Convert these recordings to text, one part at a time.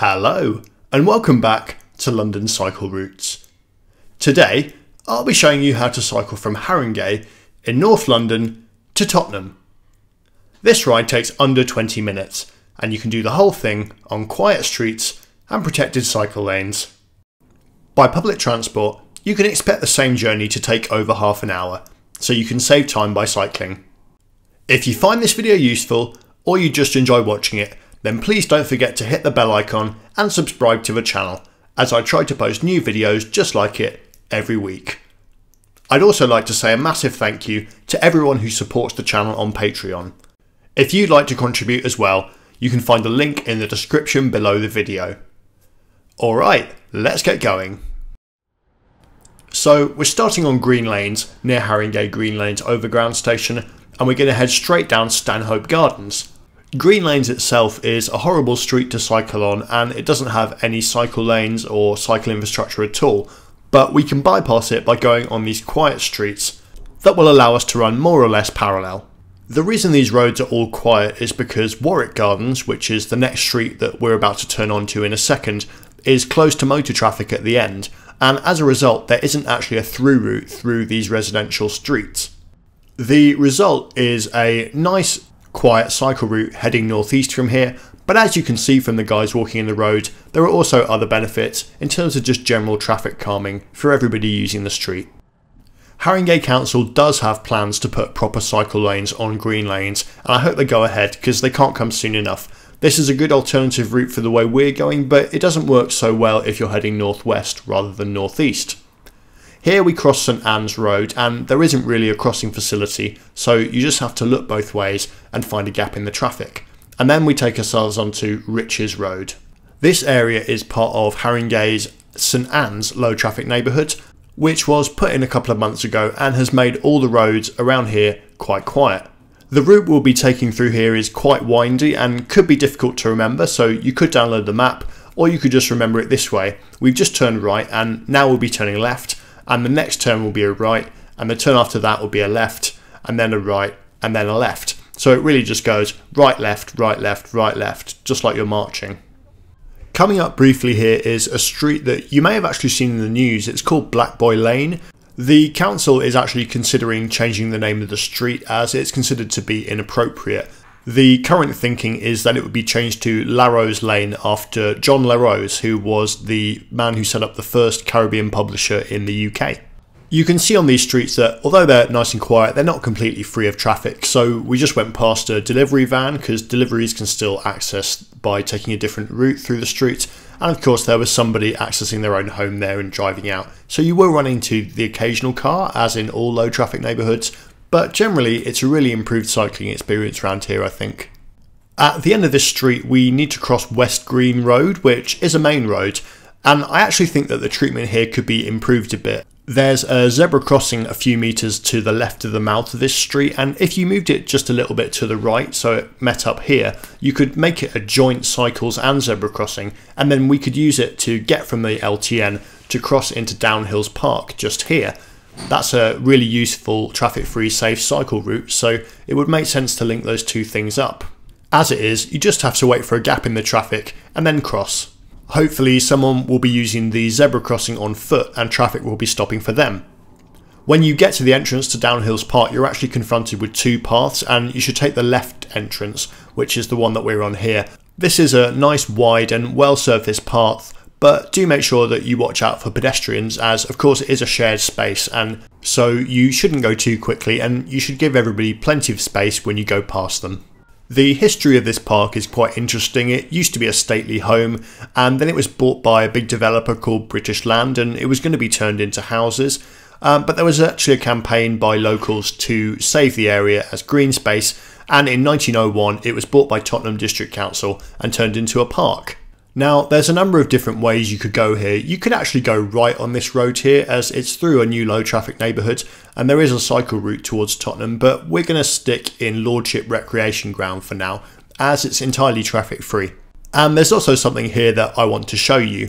Hello, and welcome back to London Cycle Routes. Today, I'll be showing you how to cycle from Harringay in North London to Tottenham. This ride takes under 20 minutes, and you can do the whole thing on quiet streets and protected cycle lanes. By public transport, you can expect the same journey to take over half an hour, so you can save time by cycling. If you find this video useful, or you just enjoy watching it, then please don't forget to hit the bell icon and subscribe to the channel, as I try to post new videos just like it every week. I'd also like to say a massive thank you to everyone who supports the channel on Patreon. If you'd like to contribute as well, you can find the link in the description below the video. Alright, let's get going. So we're starting on Green Lanes near Harringay Green Lanes Overground Station and we're going to head straight down Stanhope Gardens. Green Lanes itself is a horrible street to cycle on and it doesn't have any cycle lanes or cycle infrastructure at all, but we can bypass it by going on these quiet streets that will allow us to run more or less parallel. The reason these roads are all quiet is because Warwick Gardens, which is the next street that we're about to turn onto in a second, is close to motor traffic at the end, and as a result there isn't actually a through route through these residential streets. The result is a nice quiet cycle route heading northeast from here, but as you can see from the guys walking in the road, there are also other benefits in terms of just general traffic calming for everybody using the street. Haringey Council does have plans to put proper cycle lanes on green lanes, and I hope they go ahead because they can't come soon enough. This is a good alternative route for the way we're going, but it doesn't work so well if you're heading northwest rather than northeast. Here we cross St Ann's Road and there isn't really a crossing facility, so you just have to look both ways and find a gap in the traffic. And then we take ourselves onto Riches Road. This area is part of Haringey's St Ann's low traffic neighbourhood, which was put in a couple of months ago and has made all the roads around here quite quiet. The route we'll be taking through here is quite windy and could be difficult to remember, so you could download the map or you could just remember it this way. We've just turned right and now we'll be turning left and the next turn will be a right, and the turn after that will be a left, and then a right, and then a left. So it really just goes right, left, right, left, right, left, just like you're marching. Coming up briefly here is a street that you may have actually seen in the news. It's called Black Boy Lane. The council is actually considering changing the name of the street as it's considered to be inappropriate. The current thinking is that it would be changed to La Rose Lane after John La Rose, who was the man who set up the first Caribbean publisher in the UK. You can see on these streets that although they're nice and quiet, they're not completely free of traffic. So we just went past a delivery van because deliveries can still access by taking a different route through the street. And of course, there was somebody accessing their own home there and driving out. So you were running into the occasional car, as in all low traffic neighbourhoods, but generally it's a really improved cycling experience around here I think. At the end of this street we need to cross West Green Road which is a main road and I actually think that the treatment here could be improved a bit. There's a zebra crossing a few metres to the left of the mouth of this street and if you moved it just a little bit to the right so it met up here you could make it a joint cycles and zebra crossing and then we could use it to get from the LTN to cross into Downhills Park just here that's a really useful traffic free safe cycle route so it would make sense to link those two things up. As it is, you just have to wait for a gap in the traffic and then cross. Hopefully someone will be using the zebra crossing on foot and traffic will be stopping for them. When you get to the entrance to Downhills Park you're actually confronted with two paths and you should take the left entrance which is the one that we're on here. This is a nice wide and well surfaced path but do make sure that you watch out for pedestrians as of course it is a shared space and so you shouldn't go too quickly and you should give everybody plenty of space when you go past them. The history of this park is quite interesting. It used to be a stately home and then it was bought by a big developer called British Land and it was going to be turned into houses. Um, but there was actually a campaign by locals to save the area as green space and in 1901 it was bought by Tottenham District Council and turned into a park. Now, there's a number of different ways you could go here. You could actually go right on this road here as it's through a new low traffic neighbourhood and there is a cycle route towards Tottenham, but we're going to stick in Lordship Recreation Ground for now as it's entirely traffic free. And there's also something here that I want to show you.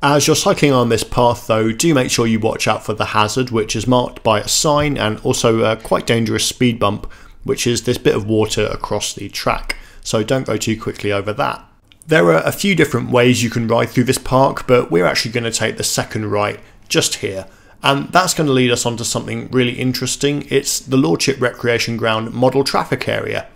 As you're cycling on this path though, do make sure you watch out for the hazard which is marked by a sign and also a quite dangerous speed bump which is this bit of water across the track. So don't go too quickly over that. There are a few different ways you can ride through this park, but we're actually going to take the second right just here. And that's going to lead us onto something really interesting. It's the Lordship Recreation Ground model traffic area.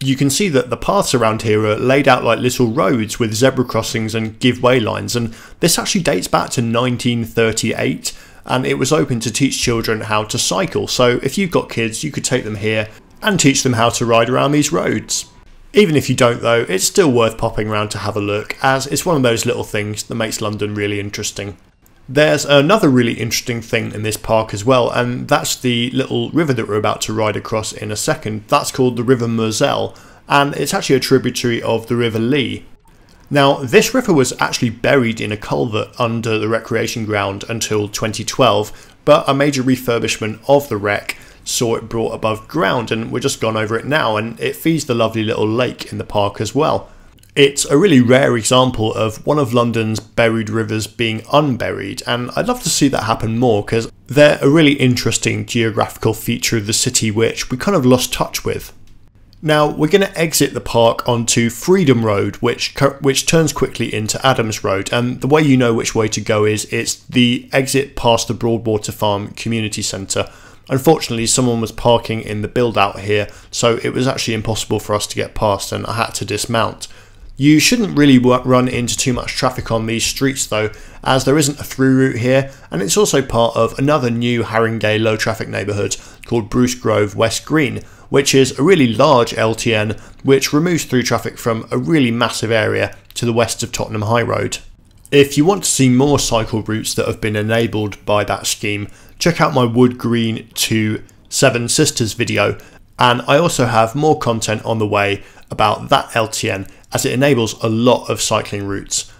You can see that the paths around here are laid out like little roads with zebra crossings and give way lines, and this actually dates back to 1938 and it was open to teach children how to cycle. So if you've got kids, you could take them here and teach them how to ride around these roads. Even if you don't though, it's still worth popping around to have a look as it's one of those little things that makes London really interesting. There's another really interesting thing in this park as well, and that's the little river that we're about to ride across in a second. That's called the River Moselle, and it's actually a tributary of the River Lee. Now, this river was actually buried in a culvert under the recreation ground until 2012, but a major refurbishment of the rec saw it brought above ground, and we're just gone over it now, and it feeds the lovely little lake in the park as well. It's a really rare example of one of London's buried rivers being unburied, and I'd love to see that happen more because they're a really interesting geographical feature of the city which we kind of lost touch with. Now we're going to exit the park onto Freedom Road, which which turns quickly into Adams Road. And the way you know which way to go is it's the exit past the Broadwater Farm Community Centre. Unfortunately, someone was parking in the build out here, so it was actually impossible for us to get past, and I had to dismount. You shouldn't really run into too much traffic on these streets though, as there isn't a through route here, and it's also part of another new Haringey low traffic neighbourhood called Bruce Grove West Green, which is a really large LTN which removes through traffic from a really massive area to the west of Tottenham High Road. If you want to see more cycle routes that have been enabled by that scheme, check out my Wood Green to Seven Sisters video, and I also have more content on the way about that LTN as it enables a lot of cycling routes.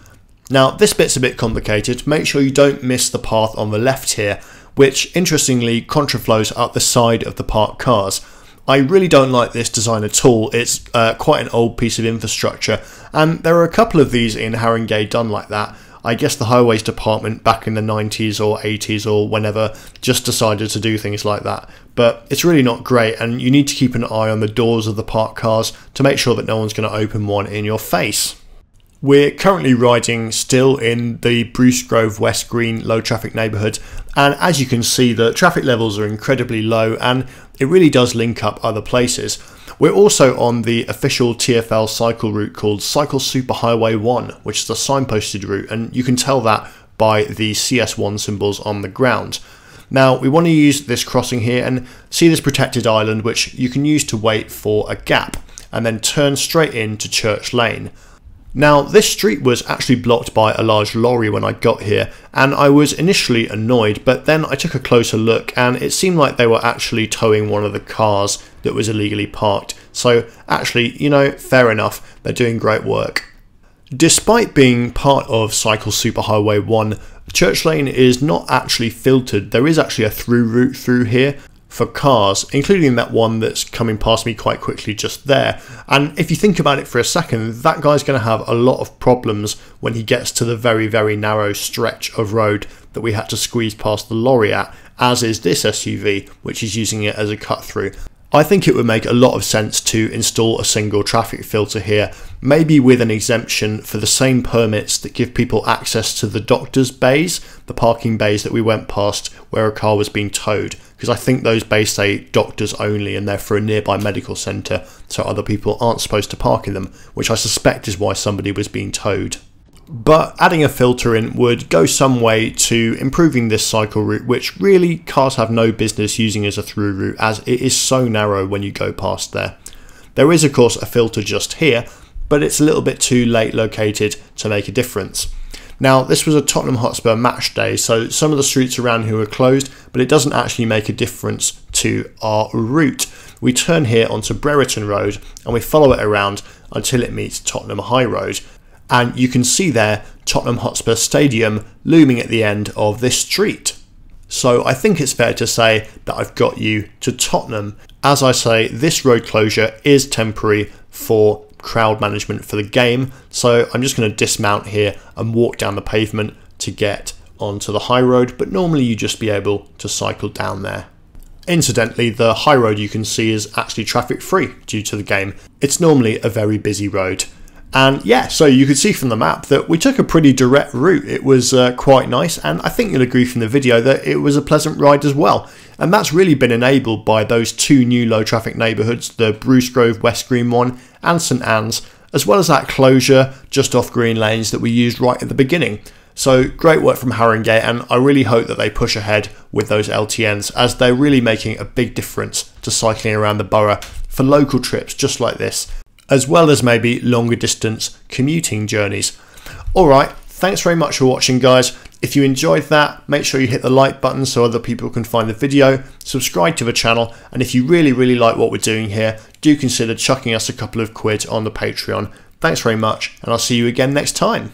Now this bit's a bit complicated, make sure you don't miss the path on the left here, which interestingly contraflows up the side of the parked cars. I really don't like this design at all, it's uh, quite an old piece of infrastructure, and there are a couple of these in Haringey done like that. I guess the highways department back in the 90s or 80s or whenever just decided to do things like that. But it's really not great, and you need to keep an eye on the doors of the parked cars to make sure that no one's going to open one in your face. We're currently riding still in the Bruce Grove West Green low traffic neighbourhood, and as you can see, the traffic levels are incredibly low and it really does link up other places. We're also on the official TFL cycle route called Cycle Superhighway 1, which is the signposted route, and you can tell that by the CS1 symbols on the ground. Now, we want to use this crossing here and see this protected island, which you can use to wait for a gap, and then turn straight into Church Lane. Now, this street was actually blocked by a large lorry when I got here, and I was initially annoyed, but then I took a closer look and it seemed like they were actually towing one of the cars that was illegally parked. So, actually, you know, fair enough, they're doing great work. Despite being part of Cycle Superhighway 1, Church Lane is not actually filtered. There is actually a through route through here, for cars, including that one that's coming past me quite quickly just there. And if you think about it for a second, that guy's going to have a lot of problems when he gets to the very, very narrow stretch of road that we had to squeeze past the lorry at, as is this SUV, which is using it as a cut through. I think it would make a lot of sense to install a single traffic filter here, maybe with an exemption for the same permits that give people access to the doctor's bays, the parking bays that we went past where a car was being towed, because I think those bays say doctors only and they're for a nearby medical centre, so other people aren't supposed to park in them, which I suspect is why somebody was being towed. But adding a filter in would go some way to improving this cycle route, which really cars have no business using as a through route as it is so narrow when you go past there. There is of course a filter just here, but it's a little bit too late located to make a difference. Now, this was a Tottenham Hotspur match day, so some of the streets around here were closed, but it doesn't actually make a difference to our route. We turn here onto Brereton Road and we follow it around until it meets Tottenham High Road, and you can see there Tottenham Hotspur Stadium looming at the end of this street. So I think it's fair to say that I've got you to Tottenham. As I say, this road closure is temporary for crowd management for the game, so I'm just going to dismount here and walk down the pavement to get onto the high road, but normally you'd just be able to cycle down there. Incidentally, the high road you can see is actually traffic free due to the game. It's normally a very busy road. And yeah, so you could see from the map that we took a pretty direct route. It was uh, quite nice, and I think you'll agree from the video that it was a pleasant ride as well. And that's really been enabled by those two new low traffic neighbourhoods, the Bruce Grove West Green one and St Ann's, as well as that closure just off Green Lanes that we used right at the beginning. So great work from Haringey, and I really hope that they push ahead with those LTNs as they're really making a big difference to cycling around the borough for local trips just like this as well as maybe longer distance commuting journeys. Alright, thanks very much for watching guys. If you enjoyed that, make sure you hit the like button so other people can find the video, subscribe to the channel, and if you really, really like what we're doing here, do consider chucking us a couple of quid on the Patreon. Thanks very much, and I'll see you again next time.